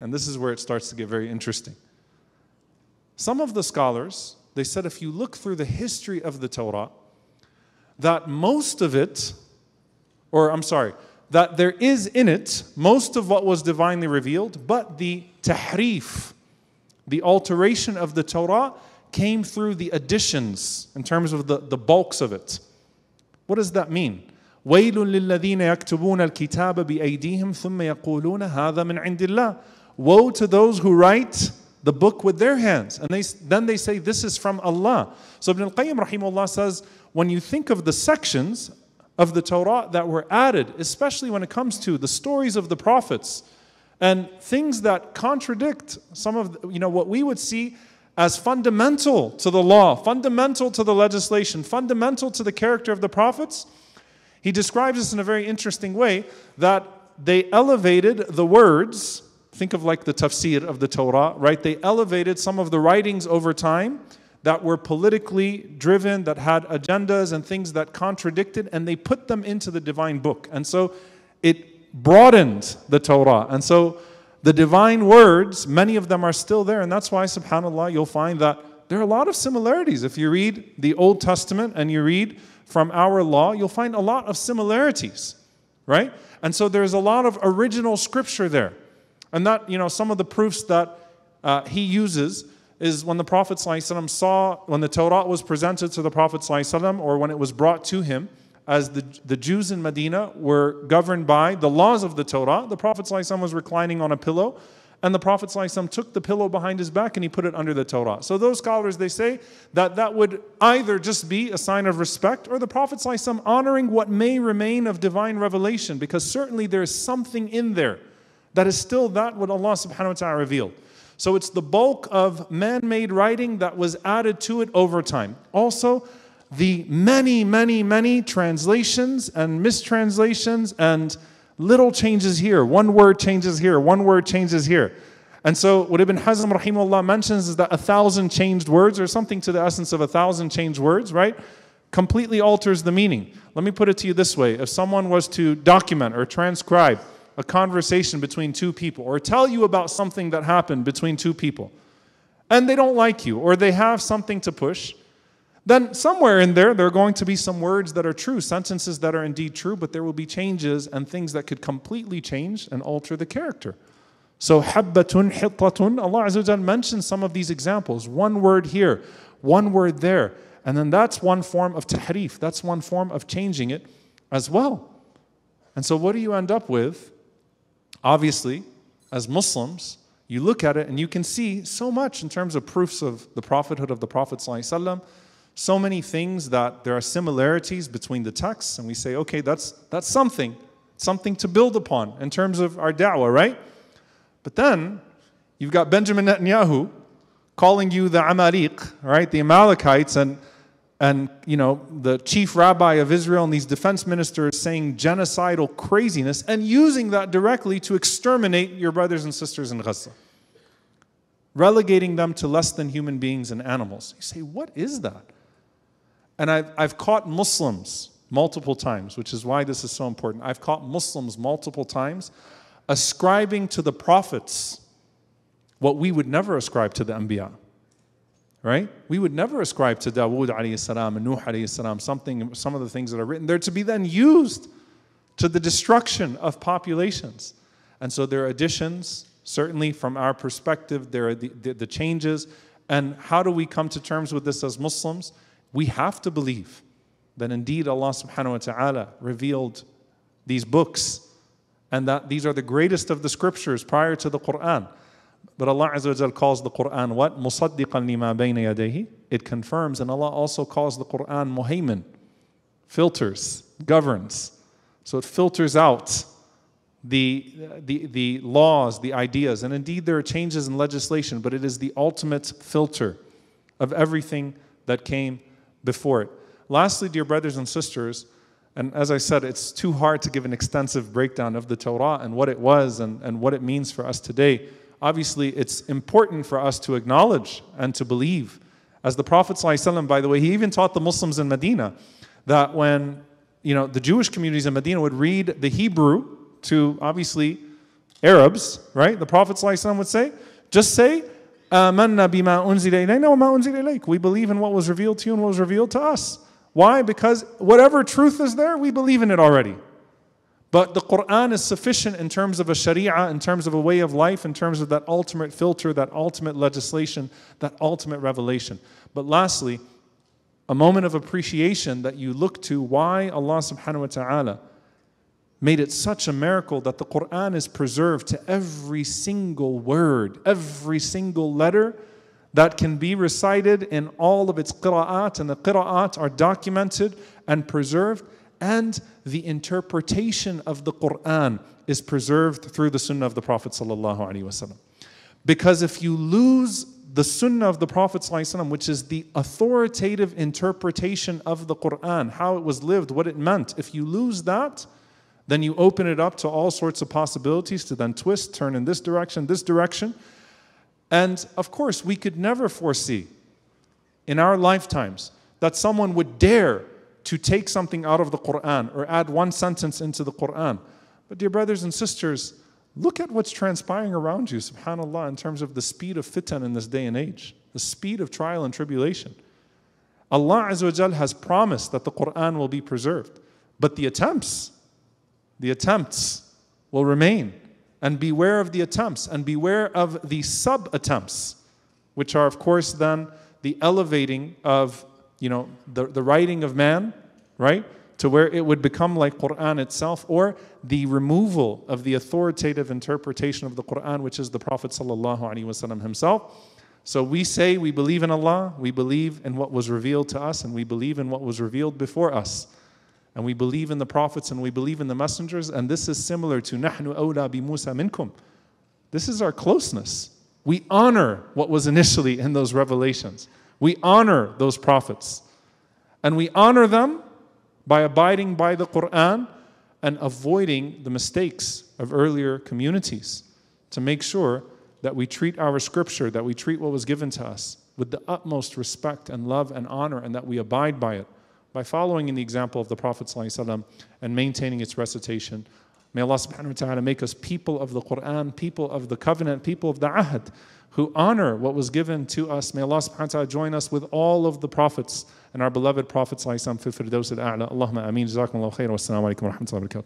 And this is where it starts to get very interesting. Some of the scholars, they said if you look through the history of the Torah, that most of it, or I'm sorry, that there is in it most of what was divinely revealed, but the tahrif, the alteration of the Torah, came through the additions in terms of the, the bulks of it. What does that mean? ويل للذين يكتبون الكتاب بأيديهم ثم يقولون هذا من عند الله. Woe to those who write the book with their hands. And they, then they say, This is from Allah. So Ibn al Qayyim rahimahullah says, when you think of the sections of the Torah that were added, especially when it comes to the stories of the prophets and things that contradict some of you know what we would see as fundamental to the law, fundamental to the legislation, fundamental to the character of the prophets, he describes this in a very interesting way that they elevated the words, think of like the tafsir of the Torah, right? They elevated some of the writings over time that were politically driven, that had agendas and things that contradicted, and they put them into the divine book. And so it broadened the Torah. And so the divine words, many of them are still there. And that's why, subhanAllah, you'll find that there are a lot of similarities. If you read the Old Testament and you read from our law, you'll find a lot of similarities, right? And so there's a lot of original scripture there. And that, you know, some of the proofs that uh, he uses is when the Prophet ﷺ saw, when the Torah was presented to the Prophet ﷺ, or when it was brought to him, as the, the Jews in Medina were governed by the laws of the Torah, the Prophet ﷺ was reclining on a pillow, and the Prophet ﷺ took the pillow behind his back and he put it under the Torah. So those scholars, they say that that would either just be a sign of respect or the Prophet ﷺ honoring what may remain of divine revelation, because certainly there is something in there that is still that what Allah subhanahu wa ta'ala revealed. So it's the bulk of man made writing that was added to it over time. Also, the many, many, many translations and mistranslations and little changes here. One word changes here, one word changes here. And so, what Ibn Hazm rahimahullah mentions is that a thousand changed words, or something to the essence of a thousand changed words, right, completely alters the meaning. Let me put it to you this way if someone was to document or transcribe a conversation between two people, or tell you about something that happened between two people, and they don't like you, or they have something to push, then somewhere in there, there are going to be some words that are true, sentences that are indeed true, but there will be changes and things that could completely change and alter the character. So, habbatun, hittatun, Allah Azza mentions some of these examples. One word here, one word there. And then that's one form of tahrif, that's one form of changing it as well. And so, what do you end up with? Obviously, as Muslims, you look at it and you can see so much in terms of proofs of the prophethood of the Prophet. ﷺ, so many things that there are similarities between the texts, and we say, okay, that's, that's something, something to build upon in terms of our da'wah, right? But then you've got Benjamin Netanyahu calling you the Amalik, right? The Amalekites, and, and you know, the chief rabbi of Israel and these defense ministers saying genocidal craziness and using that directly to exterminate your brothers and sisters in Gaza relegating them to less than human beings and animals. You say, what is that? And I've, I've caught Muslims multiple times, which is why this is so important. I've caught Muslims multiple times ascribing to the prophets what we would never ascribe to the Anbiya. Right? We would never ascribe to Dawood alayhi salam and Nuh alayhi salam something, some of the things that are written there to be then used to the destruction of populations. And so there are additions, certainly from our perspective, there are the, the, the changes. And how do we come to terms with this as Muslims? we have to believe that indeed Allah subhanahu wa ta'ala revealed these books and that these are the greatest of the scriptures prior to the Quran. But Allah Azza wa calls the Quran what? Musaddiqan lima bayna yadayhi. It confirms, and Allah also calls the Quran muhaymin, filters, governs. So it filters out the, the, the laws, the ideas. And indeed, there are changes in legislation, but it is the ultimate filter of everything that came before it. Lastly, dear brothers and sisters, and as I said, it's too hard to give an extensive breakdown of the Torah and what it was and, and what it means for us today obviously it's important for us to acknowledge and to believe. As the Prophet, ﷺ, by the way, he even taught the Muslims in Medina that when you know the Jewish communities in Medina would read the Hebrew to obviously Arabs, right? The Prophet ﷺ would say, just say, Amanna bima. We believe in what was revealed to you and what was revealed to us. Why? Because whatever truth is there, we believe in it already. But the Quran is sufficient in terms of a sharia, in terms of a way of life, in terms of that ultimate filter, that ultimate legislation, that ultimate revelation. But lastly, a moment of appreciation that you look to why Allah subhanahu wa ta'ala made it such a miracle that the Quran is preserved to every single word, every single letter that can be recited in all of its qira'at, and the qira'at are documented and preserved, and the interpretation of the Quran is preserved through the sunnah of the Prophet. Because if you lose the sunnah of the Prophet, which is the authoritative interpretation of the Quran, how it was lived, what it meant, if you lose that, then you open it up to all sorts of possibilities to then twist, turn in this direction, this direction. And of course, we could never foresee in our lifetimes that someone would dare to take something out of the Quran or add one sentence into the Quran. But, dear brothers and sisters, Look at what's transpiring around you, subhanAllah, in terms of the speed of fitan in this day and age, the speed of trial and tribulation. Allah Azza has promised that the Quran will be preserved, but the attempts, the attempts will remain. And beware of the attempts and beware of the sub attempts, which are, of course, then the elevating of you know, the, the writing of man, right? to where it would become like Quran itself, or the removal of the authoritative interpretation of the Quran, which is the Prophet ﷺ himself. So we say we believe in Allah, we believe in what was revealed to us, and we believe in what was revealed before us. And we believe in the prophets and we believe in the messengers, and this is similar to Nahnu awla bi Musa minkum. This is our closeness. We honor what was initially in those revelations. We honor those prophets. And we honor them by abiding by the Quran and avoiding the mistakes of earlier communities to make sure that we treat our scripture, that we treat what was given to us with the utmost respect and love and honor, and that we abide by it by following in the example of the Prophet and maintaining its recitation. May Allah subhanahu wa ta'ala make us people of the Quran, people of the covenant, people of the Ahad, who honor what was given to us. May Allah subhanahu wa ta'ala join us with all of the prophets and our beloved prophets, Allahumma ameen, jazakumullahu khair, wassalamu alaikum wa rahmatullahi wa barakatuh.